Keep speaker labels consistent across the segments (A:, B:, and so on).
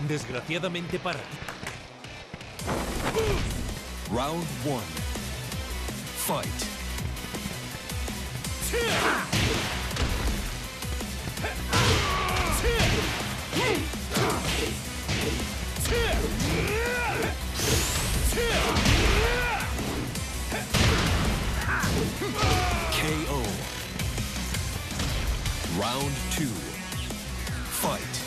A: Desgraciadamente para ti.
B: Round one. Fight. KO. Round two. Fight.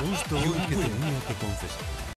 A: Justo hoy que tenía que confesar.